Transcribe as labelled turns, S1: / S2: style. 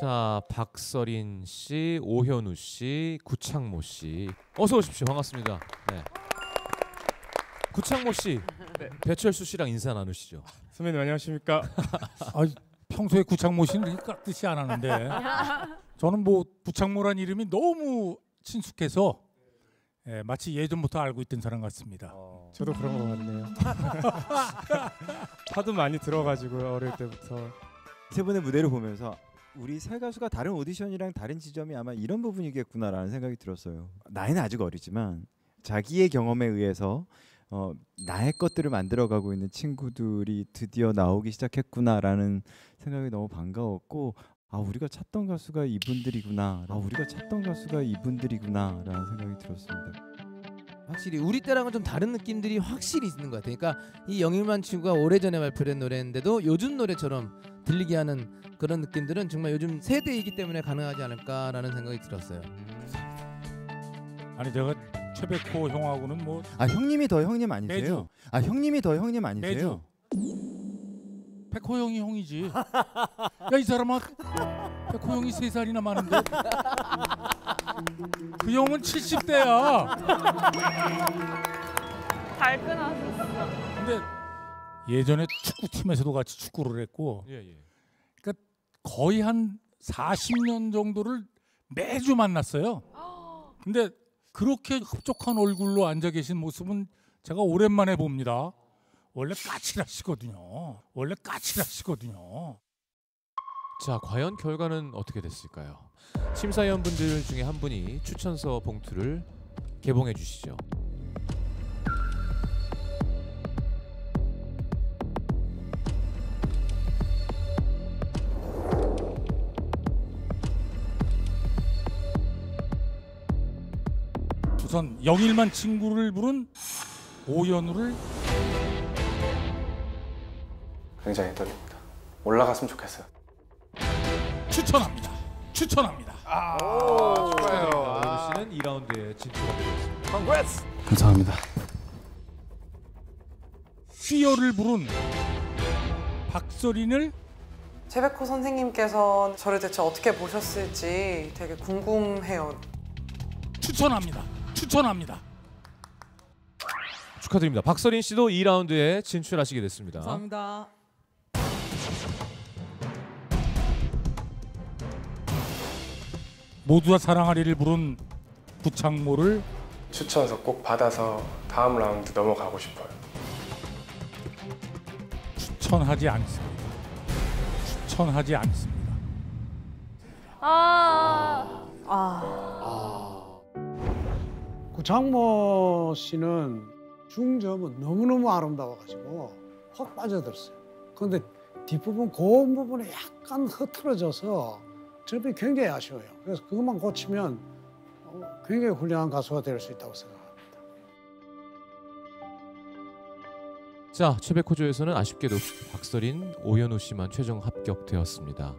S1: 자, 박서린 씨, 오현우 씨, 구창모 씨. 어서 오십시오. 반갑습니다. 네. 구창모 씨, 배철수 씨랑 인사 나누시죠.
S2: 선배님 안녕하십니까?
S3: 아, 평소에 구창모 씨는 이렇게 깍듯이 안 하는데 저는 뭐 구창모란 이름이 너무 친숙해서 예, 마치 예전부터 알고 있던 사람 같습니다.
S2: 저도 그런 것 같네요. 하도 많이 들어가지고요 어릴 때부터.
S4: 세 분의 무대를 보면서 우리 세 가수가 다른 오디션이랑 다른 지점이 아마 이런 부분이겠구나라는 생각이 들었어요. 나이는 아직 어리지만 자기의 경험에 의해서 어, 나의 것들을 만들어가고 있는 친구들이 드디어 나오기 시작했구나라는 생각이 너무 반가웠고 아 우리가 찾던 가수가 이분들이구나. 아 우리가 찾던 가수가 이분들이구나라는 생각이 들었습니다.
S5: 확실히 우리 때랑은 좀 다른 느낌들이 확실히 있는 것 같아요. 그러니까 이 영일만 친구가 오래전에 발표된 노래인데도 요즘 노래처럼 들리게 하는 그런 느낌들은 정말 요즘 세대이기 때문에 가능하지 않을까라는 생각이 들었어요.
S3: 아니 제가 최백호 형하고는 뭐
S4: 아 형님이 더 형님 아니세요?
S3: 매주
S4: 아 형님이 더 형님 아니세요?
S3: 매주 백호 형이 형이지. 야 이 사람아 백호 형이 세 살이나 많은데 그 형은 70대야.
S6: 발끈하셨어.
S3: 근데 예전에 축구팀에서도 같이 축구를 했고
S1: 예, 예.
S3: 거의 한 40년 정도를 매주 만났어요. 근데 그렇게 흡족한 얼굴로 앉아 계신 모습은 제가 오랜만에 봅니다. 원래 까칠하시거든요. 원래 까칠하시거든요.
S1: 자, 과연 결과는 어떻게 됐을까요? 심사위원분들 중에 한 분이 추천서 봉투를 개봉해 주시죠.
S3: 우선 영일만 친구를 부른 오연우를
S2: 굉장히 떨립니다. 올라갔으면 좋겠어요.
S3: 추천합니다. 추천합니다.
S1: 오현우 씨는 2라운드에 진출하게 되었습니다.
S2: 감사합니다.
S3: 휘어를 부른 박서린을
S6: 최백호 선생님께서 저를 대체 어떻게 보셨을지 되게 궁금해요.
S3: 추천합니다. 추천합니다.
S1: 축하드립니다. 박서린 씨도 2라운드에 진출하시게 됐습니다.
S6: 감사합니다.
S3: 모두가 사랑하리를 부른 구창모를
S2: 추천서 꼭 받아서 다음 라운드 넘어가고 싶어요.
S3: 추천하지 않습니다. 추천하지 않습니다.
S6: 아,
S7: 구창모 씨는 중저음은 너무너무 아름다워가지고 확 빠져들었어요. 그런데 뒷부분 고음 부분에 약간 흐트러져서 저이 굉장히 아쉬워요. 그래서 그것만 고치면 어, 굉장히 훌륭한 가수가 될 수 있다고 생각합니다.
S1: 자, 최백호조에서는 아쉽게도 박서린, 오현우 씨만 최종 합격되었습니다.